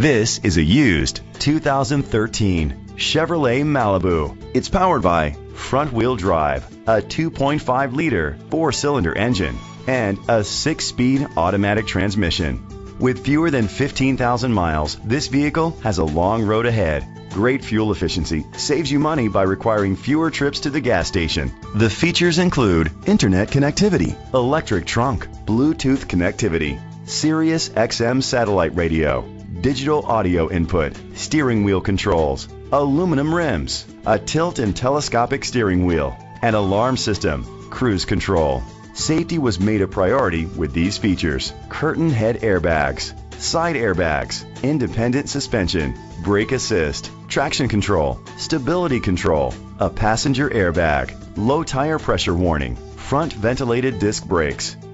This is a used 2013 Chevrolet Malibu. It's powered by front wheel drive, a 2.5 liter four cylinder engine, and a six speed automatic transmission. With fewer than 15,000 miles, this vehicle has a long road ahead. Great fuel efficiency saves you money by requiring fewer trips to the gas station. The features include internet connectivity, electric trunk, Bluetooth connectivity, Sirius XM satellite radio, digital audio input, steering wheel controls, aluminum rims, a tilt and telescopic steering wheel, an alarm system, cruise control. Safety was made a priority with these features. Curtain head airbags, side airbags, independent suspension, brake assist, traction control, stability control, a passenger airbag, low tire pressure warning, front ventilated disc brakes,